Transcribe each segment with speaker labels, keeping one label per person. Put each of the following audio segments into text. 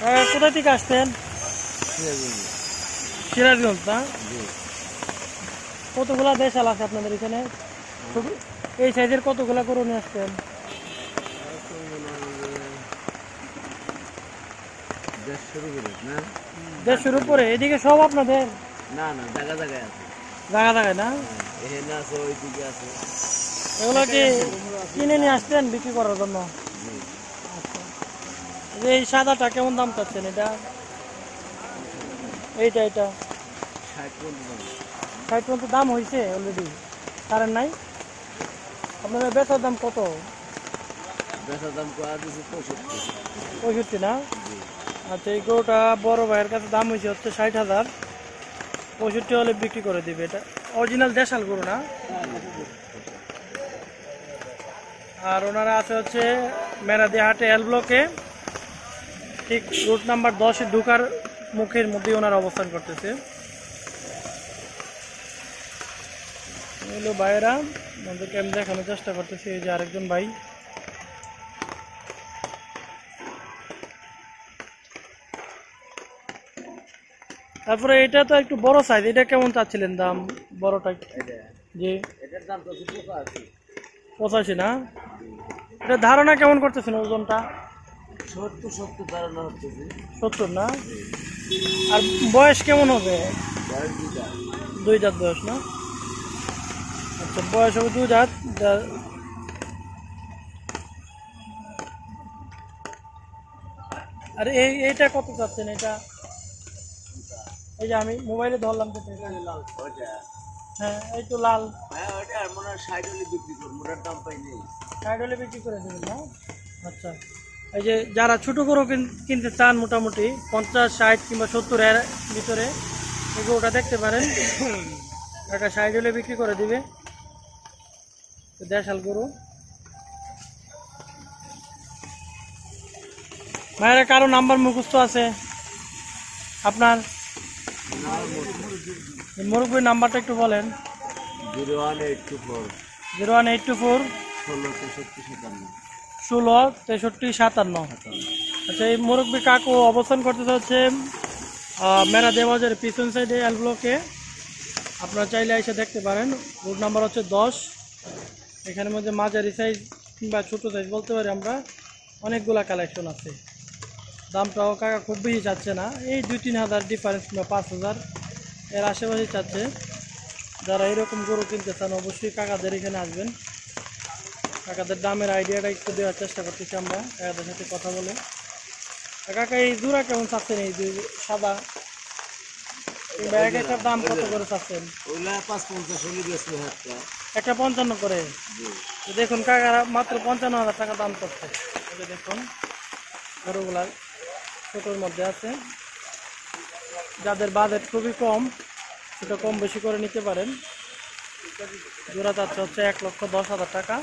Speaker 1: কোথা থেকে আসতেন সিরাজগঞ্জ, না? কতগুলা দেশাল আছে আপনাদের এখানে? এই সাইজের কতগুলা করে নিয়ে আসছেন? দেড়শোর উপরে। এদিকে সব আপনাদের?
Speaker 2: না না জায়গা জায়গায় আছে
Speaker 1: জায়গা জায়গায় না?
Speaker 2: এখানে আছে ওই দিকে আছে
Speaker 1: এগুলো কি কিনে নিয়ে আসছেন বিক্রি করার জন্য? যে এই সাদাটা কেমন দাম চাচ্ছেন এটা? এইটা এটা
Speaker 2: ষাট পর্যন্ত দাম।
Speaker 1: হয়েছে অলরেডি কারেন্ট নাই? আপনাদের বেচার দাম কত?
Speaker 2: বেচার দাম পঁয়ষট্টি।
Speaker 1: পঁয়ষট্টি না? আচ্ছা এই গরুটা বড় ভাইয়ের কাছে দাম হয়েছে হচ্ছে ষাট হাজার। পঁয়ষট্টি হলে বিক্রি করে দিবে। এটা অরিজিনাল দেশাল গরু না? আর ওনারা আছে হচ্ছে মেরাদি হাটে এল ব্লকে ঠিক রুট নাম্বার দশে ঢুকার মুখের মধ্যেই ওনার অবস্থান করতেছে। এগুলো ভাইয়েরা আমাদেরকে আমি দেখানোর চেষ্টা করতেছি এই যে আরেকজন ভাই। তারপরে এটা তো একটু বড় সাইজ এটা কেমন চাচ্ছিলেন দাম? বড়টা জি।
Speaker 2: এটার দাম তো
Speaker 1: পঁচাশি না? এটা ধারণা কেমন করতেছেন ওজনটা?
Speaker 2: সত্তর সত্তর ধারণা হচ্ছে
Speaker 1: সত্তর না? আর বয়স কেমন হবে? দুই জাত বয়স না? আচ্ছা বয়স হবে দুই জাত আর এই এইটা কত চাচ্ছেন এটা? এই যে আমি মোবাইলে ধরলাম তো হ্যাঁ এই তো লাল।
Speaker 2: হ্যাঁ ওইটা আর মনে হয় ষাট হলে বিক্রি করব ওটার দাম পাই নেই।
Speaker 1: ষাট হলে বিক্রি করে দেবেন না? আচ্ছা। এই যে যারা ছোট গরু কিন- কিনতে চান মোটামুটি পঞ্চাশ ষাট কিংবা সত্তর এর ভিতরে এই গরুটা দেখতে পারেন। একটা ষাট হলে বিক্রি করে দিবে। দেশাল গরু। ভাইয়েরা কারও নাম্বার মুখস্থ আছে? আপনার? মুরব্বীর নাম্বারটা একটু বলেন।
Speaker 2: Zero one eight two four.
Speaker 1: Zero one eight two four.
Speaker 2: ষোলো তেষট্টি সাতান্ন।
Speaker 1: ষোলো, তেষট্টি, সাতান্ন। আচ্ছা এই মুরব্বী কাকু অবস্থান করতে হচ্ছে মেরা দেবাজের পিছন সাইডে এল ব্লকে। আপনারা চাইলে এসে দেখতে পারেন। রুট নাম্বার হচ্ছে দশ। এখানের মধ্যে মাঝারি সাইজ কিংবা ছোটো সাইজ বলতে পারি আমরা। অনেকগুলা কালেকশন আছে। দামটাও কাকা খুব বেশি চাচ্ছে না। এই দুই, তিন হাজার ডিফারেন্স কিংবা পাঁচ হাজার এর আশেপাশে চাচ্ছে। যারা এরকম গরু কিনতে চান, অবশ্যই কাকাদের এখানে আসবেন। কাকাদের দামের আইডিয়াটা একটু দেওয়ার চেষ্টা করতেছি আমরা কাকাদের সাথে কথা বলে। কাকা এই জোড়া কেমন চাচ্ছেন? এই সাদা। একটার দাম কত করে চাচ্ছেন? একটা পঞ্চান্ন করে? দেখুন কাকারা মাত্র পঞ্চান্ন হাজার টাকা দাম করছে। দেখুন গরুগুলা ছোটোর মধ্যে আছে। যাদের বাজেট খুবই কম সেটা কম বেশি করে নিতে পারেন। জোড়া চাচ্ছে হচ্ছে এক লক্ষ দশ হাজার টাকা।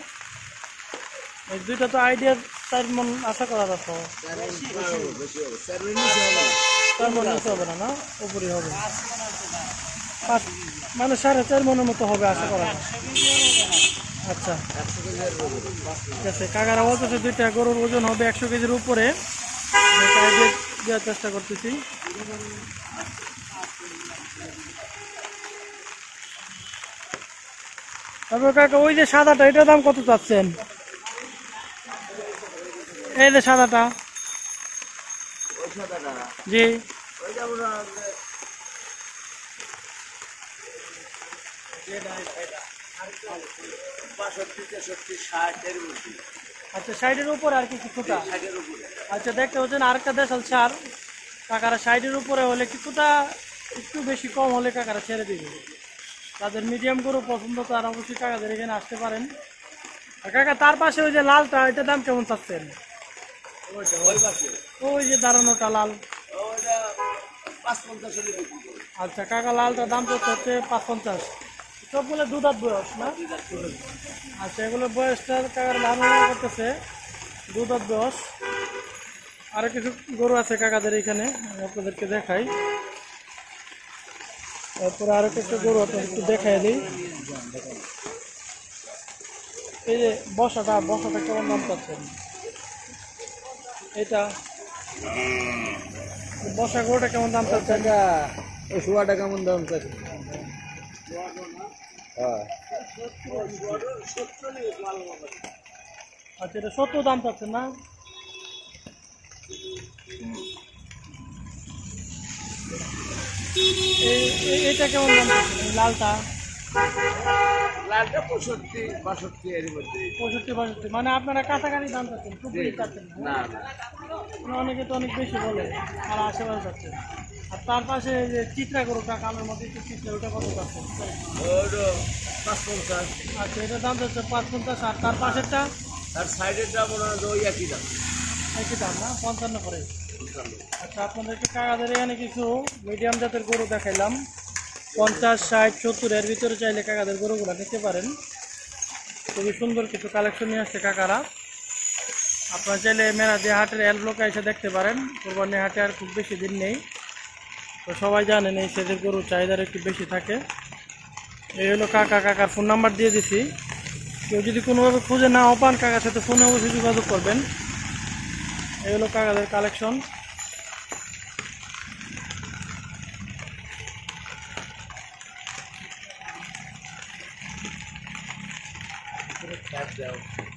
Speaker 1: এই দুইটা তো আইডিয়া চার মন আশা করা যাচ্ছে
Speaker 2: বেশি হবে চার
Speaker 1: মন নিচে হবে না না? উপরে হবে। মানে সাড়ে চার মনের মতো হবে আশা করা। আচ্ছা। ঠিক আছে, কাকারা বলতেছে দুইটা গরুর ওজন হবে একশো কেজির উপরে। দেওয়ার চেষ্টা করতেছি। তারপর কাকা, ওই যে সাদাটা, এটার দাম কত চাচ্ছেন? এই যে সাদাটা। জি। আচ্ছা সাইডের আর আচ্ছা আরেকটা কাকারা সাইডের উপরে হলে একটু বেশি কম হলে কাকারা তাদের পছন্দ তার এখানে আসতে পারেন। কাকা, তার পাশে ওই যে লালটা এটার দাম কেমন চাচ্ছেন?
Speaker 2: ওই
Speaker 1: যে দাঁড়ানোটা লাল। আচ্ছা কাকা লালটার দাম তো হচ্ছে পাঁচ পঞ্চাশ সবগুলো দুধাত বয়স, না? আচ্ছা এগুলো বয়সটা কাকার ধারণা করতেছে দুধাত বয়স। আরও কিছু গরু আছে কাকাদের এখানে আপনাদেরকে দেখাই। তারপরে আরও কিছু গরু আছে, একটু দেখাই দিই। এই যে বসাটা বসাটা কেমন দাম পাচ্ছেন এটা। বসা গরুটা কেমন দাম চাচ্ছেন
Speaker 2: ওই সোয়াটা কেমন দাম চাচ্ছে? হ্যাঁ।
Speaker 1: আচ্ছা এটা সত্তর দাম চাচ্ছেন না? এই- কেমন দাম চাচ্ছেন লালটা?
Speaker 2: লালটা পঁয়ষট্টি বাষট্টি এর মধ্যে।
Speaker 1: পঁয়ষট্টি বাষট্টি। মানে আপনারা কাছাকাছি দাম চাচ্ছেন খুব চাচ্ছেন না।
Speaker 2: না।
Speaker 1: মানে অনেকে তো অনেক বেশি বলে আর আশেপাশে যাচ্ছে। আর তার পাশে যে চিত্রা গরুটা কামের মধ্যে একটু চিত্রা ওটা কত পাচ্ছেন
Speaker 2: ওটা পাঁচ পঞ্চাশ
Speaker 1: আচ্ছা এটার দাম যাচ্ছে পাঁচ পঞ্চাশ আর তার পাশেরটা?
Speaker 2: আর সাইডের দাম ওই একই দাম।
Speaker 1: একই দাম না? পঞ্চান্ন করে। আচ্ছা আপনাদেরকে কাকাদের এখানে কিছু মিডিয়াম জাতের গরু দেখাইলাম। পঞ্চাশ, ষাট, সত্তর, এর ভিতরে চাইলে কাকাদের গরুগুলো নিতে পারেন। খুবই সুন্দর কিছু কালেকশন নিয়ে আসছে কাকারা। আপনারা চাইলে মেরা দিয়ে হাটের এল ব্লকে এসে দেখতে পারেন। কোরবানি হাটে আর খুব বেশি দিন নেই। তো সবাই জানেন এই সেদের গরু চাহিদার একটু বেশি থাকে। এই হলো কাকা, কাকার ফোন নাম্বার দিয়ে দিছি। কেউ যদি কোনোভাবে খুঁজে নাও পান, কাকার সাথে ফোনে অবশ্যই যোগাযোগ করবেন। এই হলো কাকাদের কালেকশন myself.